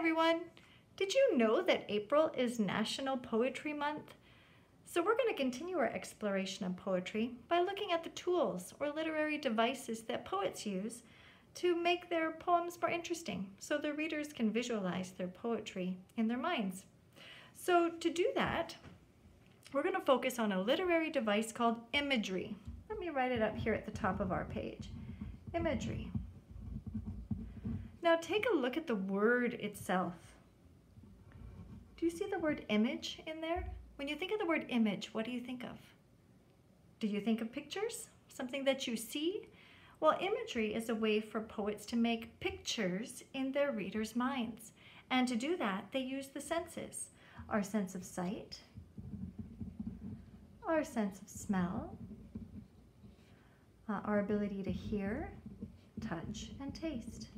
everyone! Did you know that April is National Poetry Month? So we're going to continue our exploration of poetry by looking at the tools or literary devices that poets use to make their poems more interesting so the readers can visualize their poetry in their minds. So to do that, we're going to focus on a literary device called imagery. Let me write it up here at the top of our page. Imagery. Now take a look at the word itself. Do you see the word image in there? When you think of the word image, what do you think of? Do you think of pictures? Something that you see? Well, imagery is a way for poets to make pictures in their readers' minds. And to do that, they use the senses. Our sense of sight, our sense of smell, uh, our ability to hear, touch, and taste.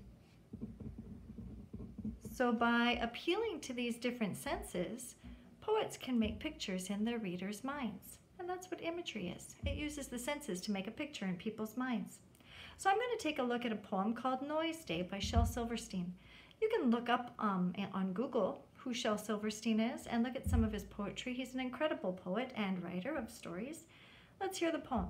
So by appealing to these different senses, poets can make pictures in their readers' minds. And that's what imagery is. It uses the senses to make a picture in people's minds. So I'm going to take a look at a poem called Noise Day by Shel Silverstein. You can look up um, on Google who Shel Silverstein is and look at some of his poetry. He's an incredible poet and writer of stories. Let's hear the poem.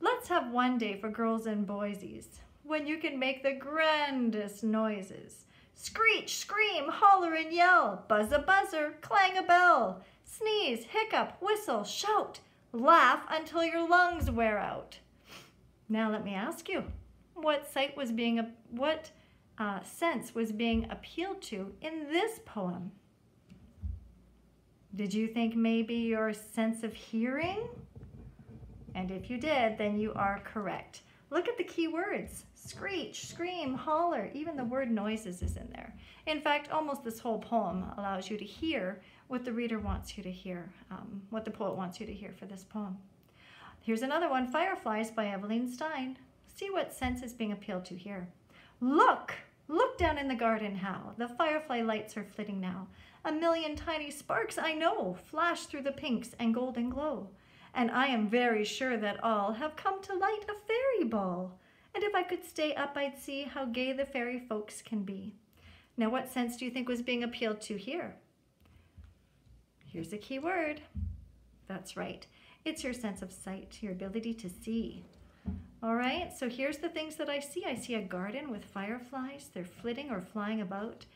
Let's have one day for girls and boysies when you can make the grandest noises Screech, scream, holler and yell, buzz a buzzer, clang a bell, sneeze, hiccup, whistle, shout, laugh until your lungs wear out. Now let me ask you, what sight was being, what uh, sense was being appealed to in this poem? Did you think maybe your sense of hearing? And if you did, then you are correct. Look at the key words. Screech, scream, holler, even the word noises is in there. In fact, almost this whole poem allows you to hear what the reader wants you to hear, um, what the poet wants you to hear for this poem. Here's another one, Fireflies by Evelyn Stein. See what sense is being appealed to here. Look, look down in the garden how the firefly lights are flitting now. A million tiny sparks, I know, flash through the pinks and golden glow and I am very sure that all have come to light a fairy ball. And if I could stay up, I'd see how gay the fairy folks can be. Now, what sense do you think was being appealed to here? Here's a key word. That's right. It's your sense of sight, your ability to see. All right, so here's the things that I see. I see a garden with fireflies. They're flitting or flying about.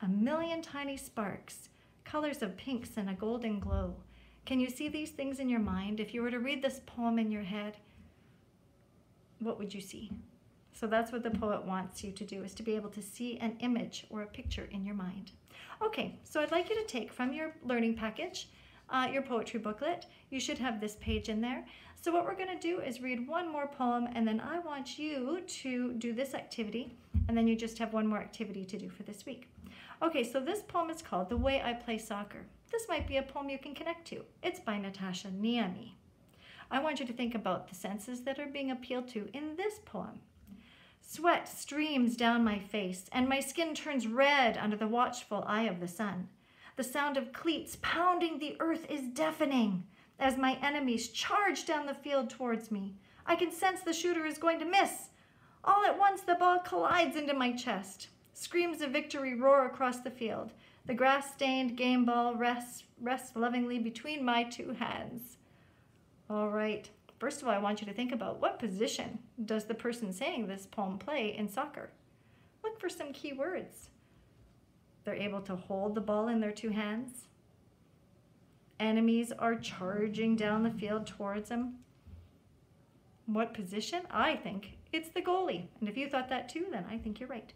A million tiny sparks, colors of pinks and a golden glow. Can you see these things in your mind? If you were to read this poem in your head, what would you see? So that's what the poet wants you to do, is to be able to see an image or a picture in your mind. Okay, so I'd like you to take from your learning package, uh, your poetry booklet. You should have this page in there. So what we're going to do is read one more poem, and then I want you to do this activity, and then you just have one more activity to do for this week. Okay, so this poem is called The Way I Play Soccer. This might be a poem you can connect to. It's by Natasha Niemi. I want you to think about the senses that are being appealed to in this poem. Sweat streams down my face, and my skin turns red under the watchful eye of the sun. The sound of cleats pounding the earth is deafening as my enemies charge down the field towards me. I can sense the shooter is going to miss. All at once, the ball collides into my chest. Screams of victory roar across the field. The grass-stained game ball rests, rests lovingly between my two hands. All right, first of all, I want you to think about what position does the person saying this poem play in soccer? Look for some key words. They're able to hold the ball in their two hands. Enemies are charging down the field towards them. What position? I think it's the goalie. And if you thought that too, then I think you're right.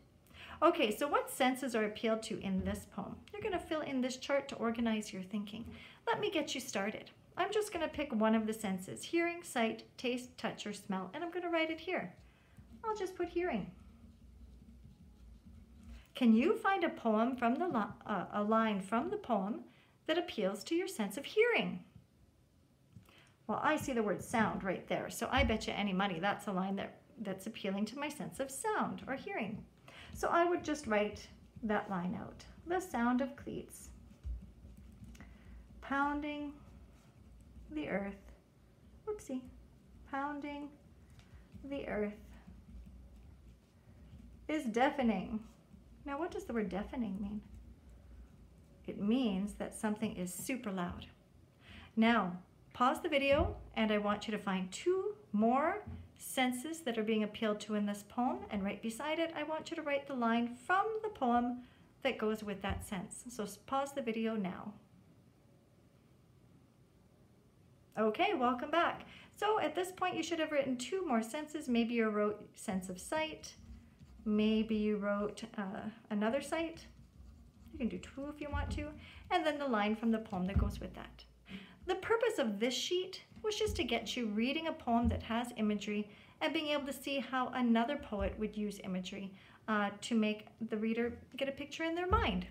Okay, so what senses are appealed to in this poem? You're going to fill in this chart to organize your thinking. Let me get you started. I'm just going to pick one of the senses, hearing, sight, taste, touch, or smell, and I'm going to write it here. I'll just put hearing. Can you find a poem from the uh, a line from the poem that appeals to your sense of hearing? Well, I see the word sound right there, so I bet you any money that's a line that, that's appealing to my sense of sound or hearing. So I would just write that line out. The sound of cleats pounding the earth, whoopsie, pounding the earth is deafening. Now, what does the word deafening mean? It means that something is super loud. Now, pause the video and I want you to find two more senses that are being appealed to in this poem and right beside it, I want you to write the line from the poem that goes with that sense. So pause the video now. Okay, welcome back. So at this point, you should have written two more senses. Maybe you wrote sense of sight. Maybe you wrote uh, another sight. You can do two if you want to. And then the line from the poem that goes with that. The purpose of this sheet was just to get you reading a poem that has imagery and being able to see how another poet would use imagery uh, to make the reader get a picture in their mind.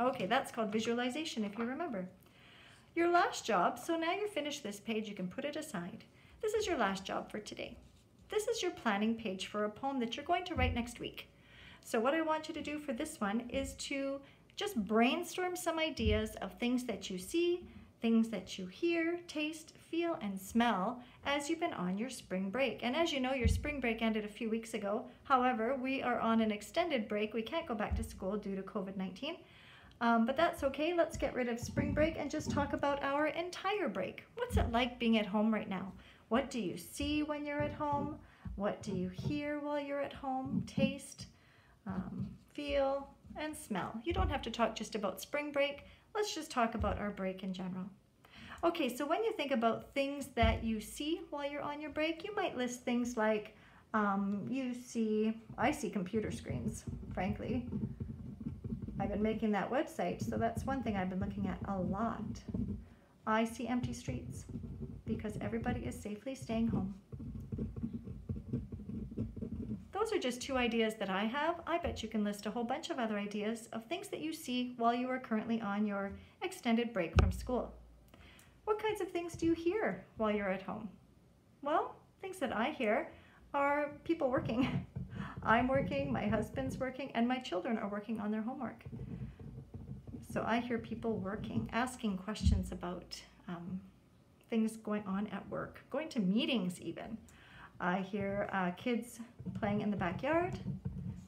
Okay, that's called visualization if you remember. Your last job, so now you're finished this page, you can put it aside. This is your last job for today. This is your planning page for a poem that you're going to write next week. So what I want you to do for this one is to just brainstorm some ideas of things that you see, things that you hear, taste, feel, and smell as you've been on your spring break. And as you know, your spring break ended a few weeks ago. However, we are on an extended break. We can't go back to school due to COVID-19. Um, but that's okay. Let's get rid of spring break and just talk about our entire break. What's it like being at home right now? What do you see when you're at home? What do you hear while you're at home? Taste, um, feel, and smell. You don't have to talk just about spring break. Let's just talk about our break in general. Okay, so when you think about things that you see while you're on your break, you might list things like um, you see, I see computer screens, frankly. I've been making that website, so that's one thing I've been looking at a lot. I see empty streets because everybody is safely staying home. Those are just two ideas that I have. I bet you can list a whole bunch of other ideas of things that you see while you are currently on your extended break from school. What kinds of things do you hear while you're at home? Well, things that I hear are people working. I'm working, my husband's working, and my children are working on their homework. So I hear people working, asking questions about um, things going on at work, going to meetings even. I hear uh, kids playing in the backyard.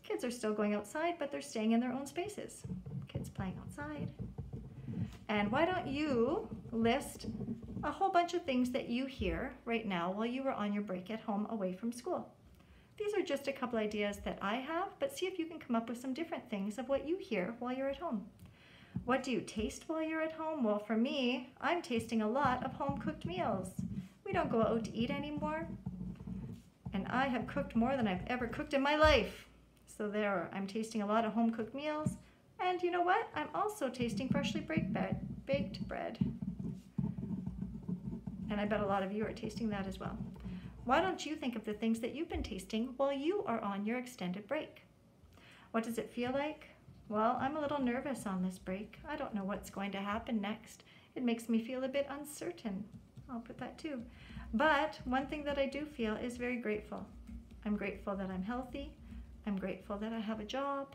Kids are still going outside, but they're staying in their own spaces. Kids playing outside. And why don't you list a whole bunch of things that you hear right now while you are on your break at home away from school. These are just a couple ideas that I have, but see if you can come up with some different things of what you hear while you're at home. What do you taste while you're at home? Well, for me, I'm tasting a lot of home cooked meals. We don't go out to eat anymore and I have cooked more than I've ever cooked in my life. So there, I'm tasting a lot of home cooked meals. And you know what? I'm also tasting freshly baked bread. Baked bread. And I bet a lot of you are tasting that as well. Why don't you think of the things that you've been tasting while you are on your extended break? What does it feel like? Well, I'm a little nervous on this break. I don't know what's going to happen next. It makes me feel a bit uncertain. I'll put that too. But one thing that I do feel is very grateful. I'm grateful that I'm healthy. I'm grateful that I have a job.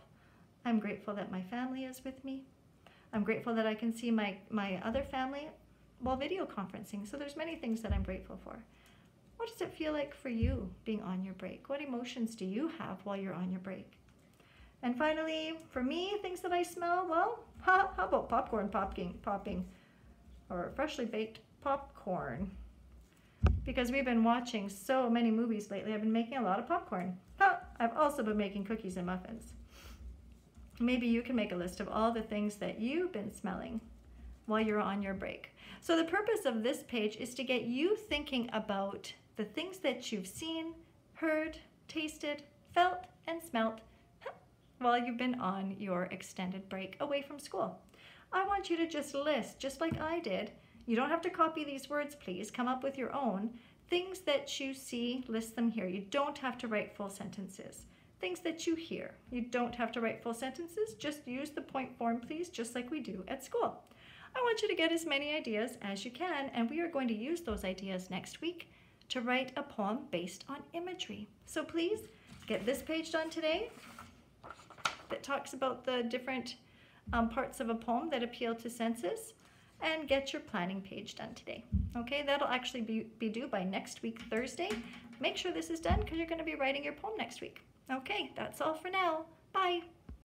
I'm grateful that my family is with me. I'm grateful that I can see my, my other family while video conferencing. So there's many things that I'm grateful for. What does it feel like for you being on your break? What emotions do you have while you're on your break? And finally, for me, things that I smell, well, how, about popcorn popping, popping or freshly baked popcorn? Because we've been watching so many movies lately. I've been making a lot of popcorn. Oh, I've also been making cookies and muffins. Maybe you can make a list of all the things that you've been smelling while you're on your break. So the purpose of this page is to get you thinking about the things that you've seen, heard, tasted, felt, and smelt while you've been on your extended break away from school. I want you to just list, just like I did, you don't have to copy these words, please. Come up with your own. Things that you see, list them here. You don't have to write full sentences. Things that you hear. You don't have to write full sentences. Just use the point form, please, just like we do at school. I want you to get as many ideas as you can, and we are going to use those ideas next week to write a poem based on imagery. So please get this page done today that talks about the different um, parts of a poem that appeal to senses and get your planning page done today. Okay, that'll actually be, be due by next week, Thursday. Make sure this is done because you're going to be writing your poem next week. Okay, that's all for now. Bye.